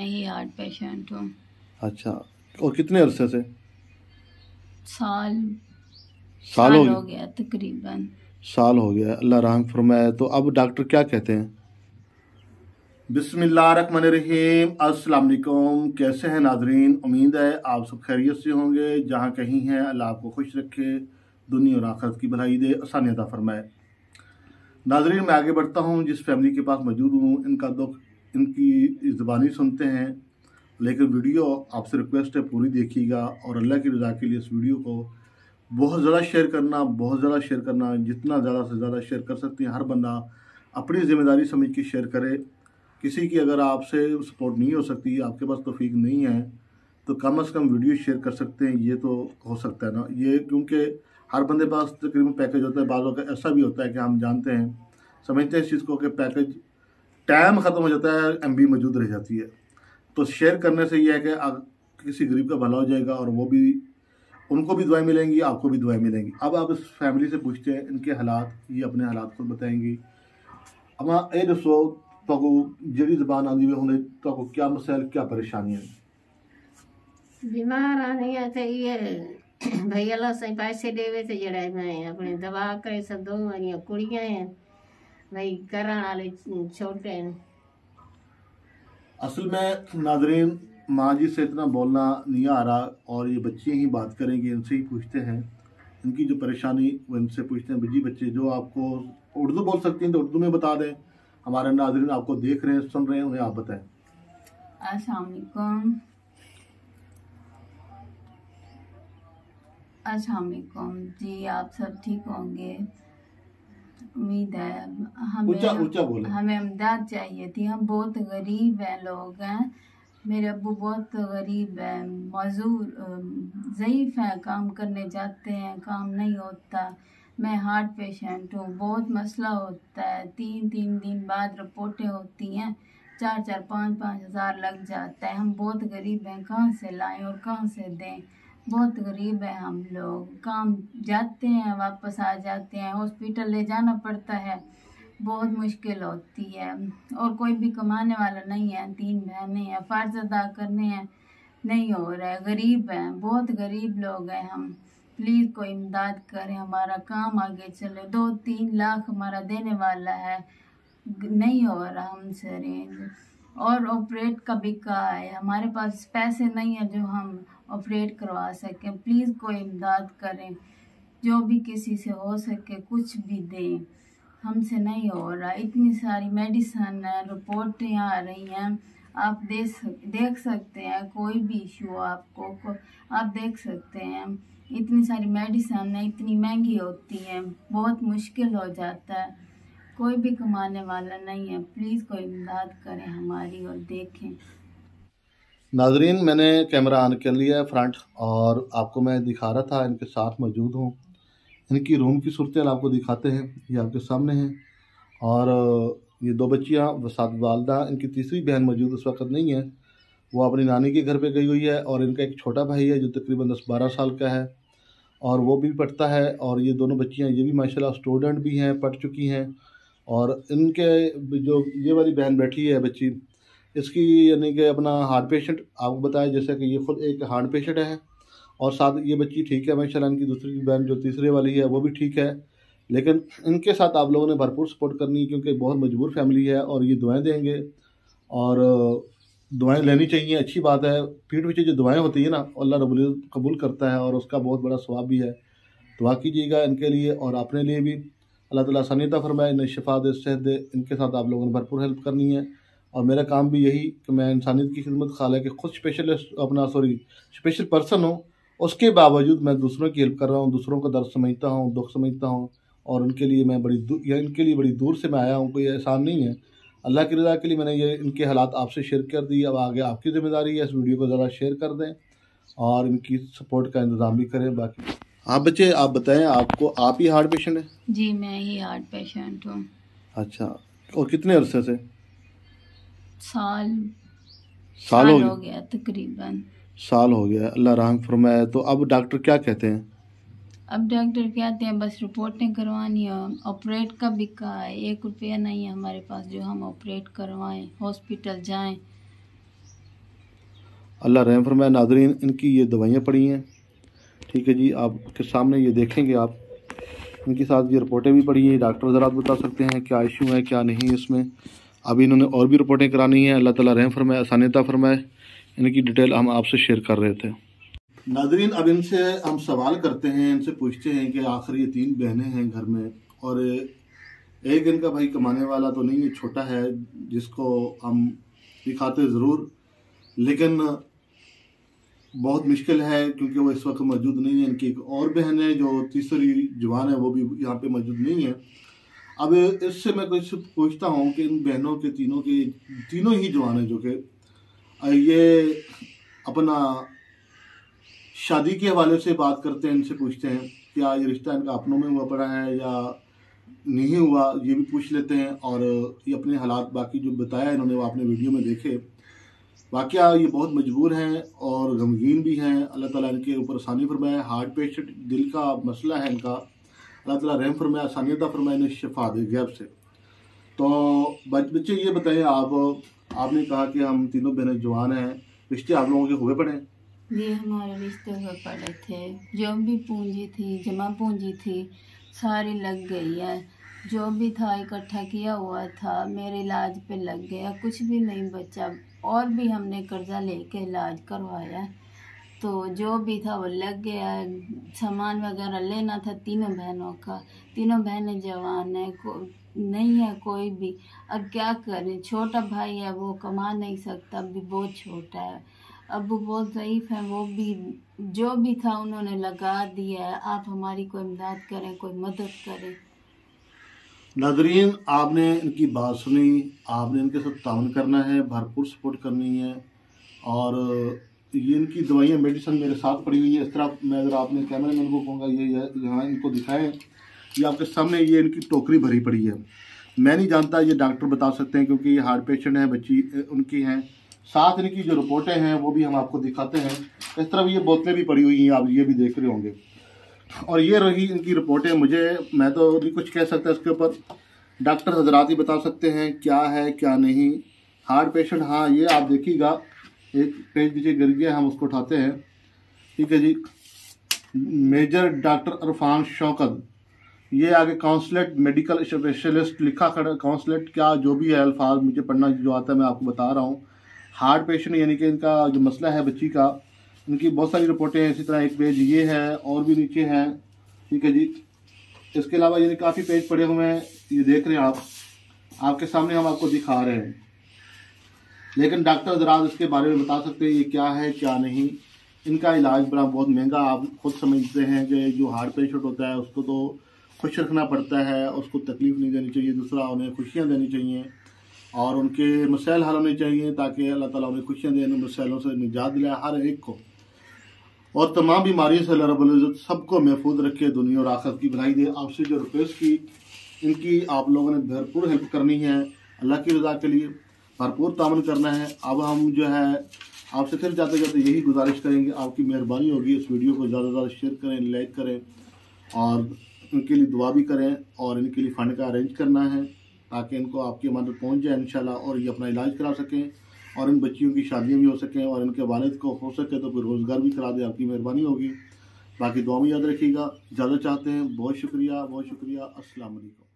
मैं ही heart patient हूँ। अच्छा और कितने अरसे से? साल। साल हो हो गया तकरीबन। साल हो गया अल्लाह रहम फरमाए। तो अब डॉक्टर क्या कहते हैं? अस्सलाम वालेकुम। कैसे हैं नाजरीन? उम्मीद है आप सब खैरियत से होंगे। जहाँ कहीं हैं अल्लाह आपको खुश रखे दुनिया और आखिरत की भलाई दे आसानियत फरमाए। नाजरीन मैं आगे बढ़ता हूँ। जिस फैमिली के पास मौजूद हूँ इनका दुख इनकी ज़बानी सुनते हैं, लेकिन वीडियो आपसे रिक्वेस्ट है, पूरी देखिएगा और अल्लाह की रज़ा के लिए इस वीडियो को बहुत ज़्यादा शेयर करना, बहुत ज़्यादा शेयर करना, जितना ज़्यादा से ज़्यादा शेयर कर सकते हैं हर बंदा, अपनी ज़िम्मेदारी समझ के शेयर करे। किसी की अगर आपसे सपोर्ट नहीं हो सकती, आपके पास तोफीक नहीं है तो कम अज़ कम वीडियो शेयर कर सकते हैं, ये तो हो सकता है ना। ये क्योंकि हर बंदे पास तकरीबन पैकेज होता है का ऐसा भी होता है कि हम जानते हैं, समझते हैं इस चीज़ को कि पैकेज टाइम ख़त्म हो जाता है एम मौजूद रह जाती है। तो शेयर करने से यह है कि किसी गरीब का भला हो जाएगा और वो भी, उनको भी दुआएँ मिलेंगी, आपको भी दुआएँ मिलेंगी। अब आप इस फैमिली से पूछते हैं, इनके हालात, ये अपने हालात खुद बताएँगी। अब ये दसो तो जी जबान आती हुई हमने तो क्या मसाइल क्या परेशानियाँ? बीमार आने ते ये भई अल्लाह से पैसे देवे ते जड़ा मैं अपने दवा करे सब दो कुड़ियाँ हैं भाई करण वाले छोटे असल में नाजरीन माँ जी से इतना बोलना नहीं आ रहा और ये बच्चे ही बात करेंगे इनसे ही पूछते हैं। इनकी जो परेशानी वो इनसे पूछते हैं जी बच्चे जो आपको उर्दू बोल सकती हैं तो उर्दू में बता दें। हमारे नाजरीन आपको देख रहे हैं सुन रहे हैं उन्हें आप बताएँ। असलकुम असलकुम जी आप सब ठीक होंगे? उम्मीद है हमें ऊँचा ऊँचा बोले। हमें अमदाद चाहिए थी। हम बहुत गरीब हैं लोग हैं। मेरे अबू बहुत गरीब है। मजूर ज़यीफ़ हैं। काम करने जाते हैं काम नहीं होता। मैं हार्ट पेशेंट हूँ। बहुत मसला होता है। तीन तीन दिन बाद रिपोर्टें होती हैं। चार चार पाँच पाँच हज़ार लग जाता है। हम बहुत गरीब हैं। कहाँ से लाएँ और कहाँ से दें? बहुत गरीब है हम लोग। काम जाते हैं, वापस आ जाते हैं हॉस्पिटल ले जाना पड़ता है। बहुत मुश्किल होती है। और कोई भी कमाने वाला नहीं है, तीन बहनें हैं, फ़र्ज़ अदा करने हैं। नहीं हो रहा है। गरीब हैं, बहुत गरीब लोग हैं हम। प्लीज़ कोई इमदाद करें, हमारा काम आगे चले। दो तीन लाख हमारा देने वाला है। नहीं हो रहा हमसे रेंज। और ऑपरेट कभी का है हमारे पास पैसे नहीं है जो हम ऑपरेट करवा सकें। प्लीज़ कोई इमदाद करें। जो भी किसी से हो सके कुछ भी दें। हमसे नहीं हो रहा। इतनी सारी मेडिसन है रिपोर्टें आ रही हैं। आप देख सक देख सकते हैं कोई भी इशू आपको को, आप देख सकते हैं। इतनी सारी मेडिसन है इतनी महँगी होती है। बहुत मुश्किल हो जाता है। कोई भी कमाने वाला नहीं है। प्लीज़ कोई इमदाद करें हमारी और देखें। नाजरीन, मैंने कैमरा ऑन कर लिया है फ्रंट और आपको मैं दिखा रहा था, इनके साथ मौजूद हूँ। इनकी रूम की सूरत आपको दिखाते हैं, ये आपके सामने हैं। और ये दो बच्चियाँ साथ वालदा, इनकी तीसरी बहन मौजूद उस वक्त नहीं है। वो अपनी नानी के घर पे गई हुई है और इनका एक छोटा भाई है जो तकरीबन दस बारह साल का है। और वो भी पढ़ता है और ये दोनों बच्चियाँ, ये भी माशाल्लाह स्टूडेंट भी हैं, पढ़ चुकी हैं। और इनके जो ये वाली बहन बैठी है बच्ची, इसकी यानी कि अपना हार्ट पेशेंट आपको बताया, जैसे कि ये खुद एक हार्ट पेशेंट है और साथ ये बच्ची ठीक है माशा इनकी दूसरी बहन जो तीसरे वाली है, वो भी ठीक है। लेकिन इनके साथ आप लोगों ने भरपूर सपोर्ट करनी है, क्योंकि बहुत मजबूर फैमिली है और ये दुआएँ देंगे। और, दुआएँ लेनी चाहिए, अच्छी बात है। पीठ पीछे जो दुआएँ होती हैं ना, अल्लाह रबुल कबूल करता है और उसका बहुत बड़ा स्वाब भी है। दुआ कीजिएगा इनके लिए और अपने लिए भी। अल्लाह ताला सनीता फरमाए, इन्हें शिफा दे, सेहत दे, इनके साथ आप लोगों ने भरपूर हेल्प करनी है। और मेरा काम भी यही कि मैं इंसानियत की खिदमत, खाला कि खुद स्पेशलिस्ट अपना सॉरी स्पेशल पर्सन हूँ। उसके बावजूद मैं दूसरों की हेल्प कर रहा हूँ, दूसरों का दर्द समझता हूँ, दुख समझता हूँ, और उनके लिए मैं बड़ी दूर या इनके लिए बड़ी दूर से मैं आया हूँ, कोई एहसान नहीं है। अल्लाह की रज़ा के लिए मैंने ये, इनके हालात आपसे शेयर कर दी अब आगे आपकी ज़िम्मेदारी है, इस वीडियो को ज़रा शेयर कर दें और इनकी सपोर्ट का इंतज़ाम भी करें। बाकी आप बच्चे आप बताएँ आपको आप ही हार्ट पेशेंट है? जी मैं ही हार्ट पेशेंट हूँ। अच्छा और कितने अरसे से? साल। साल हो गया। तकरीबन। साल हो गया अल्लाह रहम फरमाए। तो अब डॉक्टर क्या कहते हैं? अब डॉक्टर कहते हैं बस रिपोर्टें करवानी है। ऑपरेट का भी कहा है? एक रुपया नहीं है हमारे पास जो हम ऑपरेट करवाएँ हॉस्पिटल जाएँ। अल्लाह रहम फरमाए नाजरीन इनकी ये दवाइयाँ पड़ी हैं। ठीक है जी, आपके सामने ये देखेंगे आप। इनके साथ ये रिपोर्टें भी पड़ी हैं, डॉक्टर ज़रा बता सकते हैं क्या इशू है, क्या नहीं इसमें। अभी इन्होंने और भी रिपोर्टें करानी हैं, अल्लाह ताला रहम फरमाए, आसानियता फरमाए। इनकी डिटेल हम आपसे शेयर कर रहे थे। नाजरीन, अब इनसे हम सवाल करते हैं, इनसे पूछते हैं कि आखिर ये तीन बहनें हैं घर में, और एक इनका भाई कमाने वाला तो नहीं है छोटा है, जिसको हम दिखाते ज़रूर, लेकिन बहुत मुश्किल है, क्योंकि वो इस वक्त मौजूद नहीं है। इनकी एक और बहन है, जो तीसरी जवान है, वो भी यहाँ पे मौजूद नहीं है। अब इससे मैं कुछ पूछता हूँ कि इन बहनों के तीनों के, तीनों ही जवान हैं जो कि ये अपना शादी के हवाले से बात करते हैं, इनसे पूछते हैं, क्या ये रिश्ता इनका अपनों में हुआ, पड़ा है या नहीं हुआ, ये भी पूछ लेते हैं। और ये अपने हालात बाकी जो बताया इन्होंने, वो आपने वीडियो में देखे। वाक़ ये बहुत मजबूर हैं और गमगीन भी हैं। अल्लाह ताला इनके ऊपर आसानी फरमाए, हार्ट पेशेंट, दिल का मसला है इनका। अल्लाह ताला रहम फरमाए आसानियत फरमाए, इन्हें शफा दे गैब से। तो बच्चे ये बताएँ, आप, आपने कहा कि हम तीनों बहनें जवान हैं। रिश्ते आप लोगों के हुए पड़े? ये हमारे रिश्ते हुए पड़े थे। जो भी पूंजी थी, जमा पूंजी थी, सारी लग गई है। जो भी था, इकट्ठा किया हुआ था, मेरे इलाज पे लग गया, कुछ भी नहीं बचा। और भी हमने कर्जा लेके इलाज करवाया तो जो भी था वो लग गया सामान वगैरह लेना था तीनों बहनों का। तीनों बहनें जवान हैं, को, नहीं है कोई भी। अब क्या करें? छोटा भाई है, वो कमा नहीं सकता। अभी बहुत छोटा है। अब वो बहुत ज़यीफ़ हैं, वो भी, जो भी था उन्होंने लगा दिया है। आप हमारी कोई इमदाद करें, कोई मदद करें। नाजरीन, आपने इनकी बात सुनी, आपने इनके साथ ताउन करना है, भरपूर सपोर्ट करनी है, और ये इनकी दवाइयाँ मेडिसिन मेरे साथ पड़ी हुई है। इस तरह मैं अगर आपने कैमरे मैन को कहूँगा, ये यहाँ इनको दिखाएँ, ये आपके सामने ये इनकी टोकरी भरी पड़ी है। मैं नहीं जानता ये डॉक्टर बता सकते हैं, क्योंकि ये हार्ट पेशेंट हैं, बच्ची उनकी हैं। साथ इनकी जो रिपोर्टें हैं, वो भी हम आपको दिखाते हैं। इस तरह ये बोतलें भी पड़ी हुई हैं, आप ये भी देख रहे होंगे। और ये रही इनकी रिपोर्टें, मुझे, मैं तो नहीं कुछ कह सकता इसके ऊपर। डॉक्टर हजरात ही बता सकते हैं क्या है, क्या नहीं। हार्ट पेशेंट हाँ ये आप देखिएगा। एक पेज नीचे गिर गया, हम उसको उठाते हैं। ठीक है जी। Major doctor Arfan Shaukat. ये आगे काउंसलेट मेडिकल स्पेशलिस्ट, लिखा खड़ा काउंसलेट क्या जो भी है अल्फाज मुझे पढ़ना, जो आता है मैं आपको बता रहा हूँ। हार्ट पेशेंट, यानी कि इनका जो मसला है बच्ची का इनकी बहुत सारी रिपोर्टें हैं, इसी तरह एक पेज ये है और भी नीचे हैं। ठीक है जी। इसके अलावा यानी काफ़ी पेज पड़े हुए हैं, ये देख रहे हैं आप। आपके सामने हम आपको दिखा रहे हैं। लेकिन डॉक्टर दराज इसके बारे में बता सकते हैं, ये क्या है, क्या नहीं। इनका इलाज बड़ा बहुत महँगा, आप खुद समझते हैं कि जो हार्ट पेशेंट होता है, उसको तो खुश रखना पड़ता है, उसको तकलीफ़ नहीं देनी चाहिए, दूसरा उन्हें खुशियाँ देनी चाहिए और उनके मसाइल हल होने चाहिए ताकि अल्लाह ताला उन्हें खुशियाँ दें उन मसाइलों से निजात दिलाए, हर एक को। और तमाम बीमारियों से अल्लाह सबको महफूज रखे, दुनिया और आखिर की भलाई दे। आपसे जो रिक्वेस्ट की, इनकी आप लोगों ने भरपूर हेल्प करनी है। अल्लाह की रज़ा के लिए भरपूर तामन करना है। अब हम जो है, आपसे फिर जाते जाते यही गुजारिश करेंगे। आपकी मेहरबानी होगी इस वीडियो को ज़्यादा से ज़्यादा शेयर करें, लाइक करें और इनके लिए दुआ भी करें और इनके लिए फ़ंड का अरेंज करना है ताकि इनको आपकी मदद पहुँच जाए इंशाल्लाह और ये अपना इलाज करा सकें। और इन बच्चियों की शादियाँ भी हो सकें और इनके वालद को हो सके तो फिर रोज़गार भी करा दे, आपकी मेहरबानी होगी। बाकी दुआ में याद रखिएगा। ज़्यादा चाहते हैं, बहुत शुक्रिया बहुत शुक्रिया। अस्सलाम वालेकुम